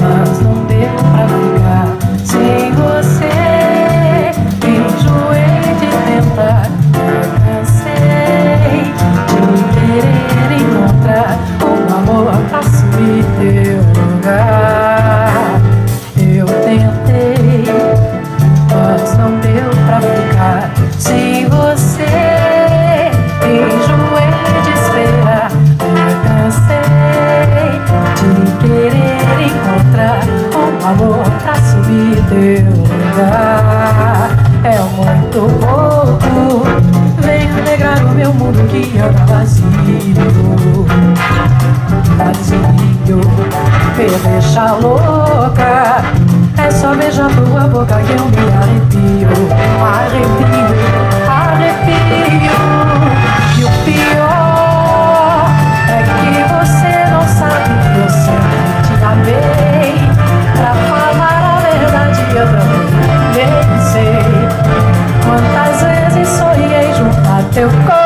mas não deu pra ficar sem você. Enjoei de tentar, cansei de querer encontrar um amor pra assumir teu lugar. Eu tentei, mas não deu pra ficar sem você. Enjoei de esperar, cansei de querer um amor pra subir teu lugar. É muito pouco, vem alegrar o meu mundo que anda vazio. Vazio, me deixa louca. É só beijar tua boca que eu me los